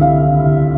thank you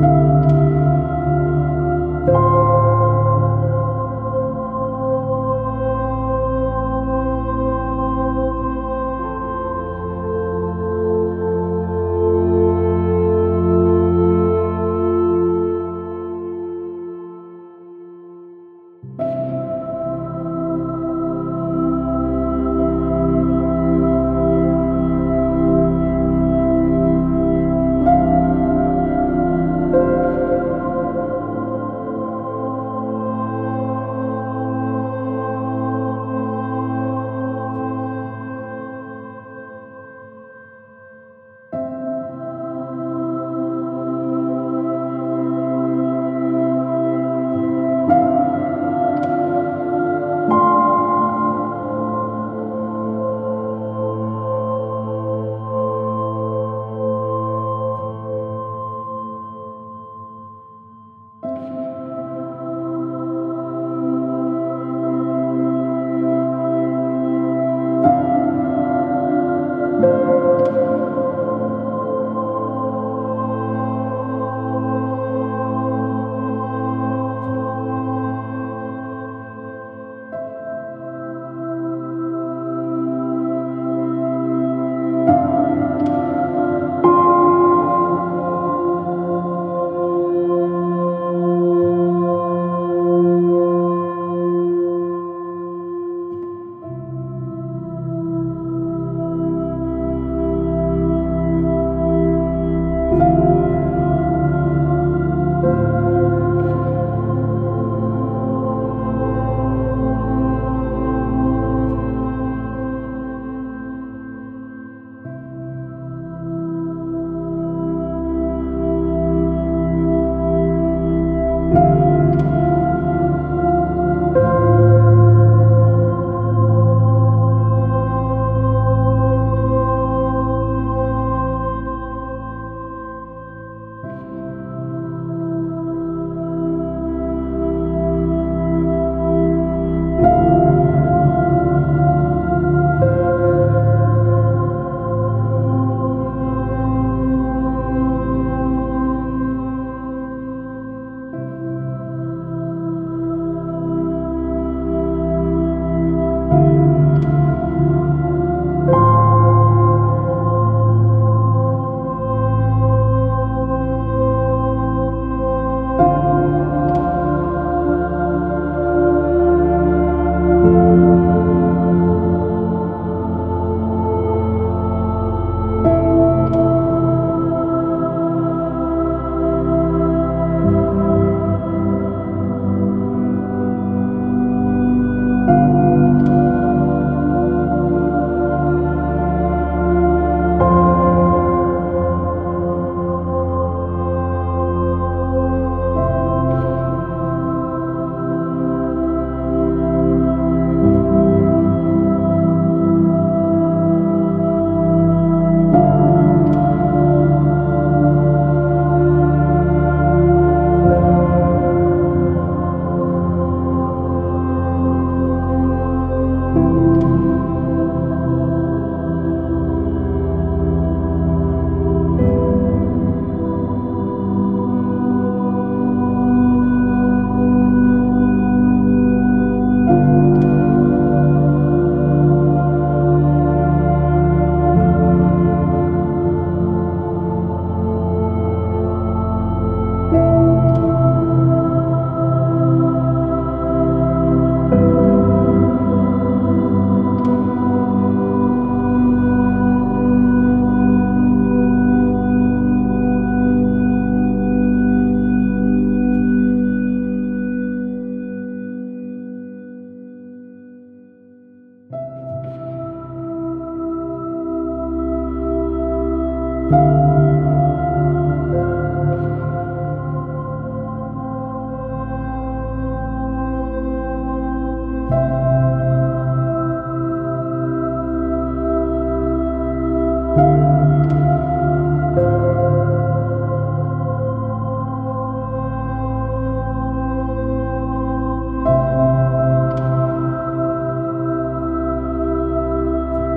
Música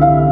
thank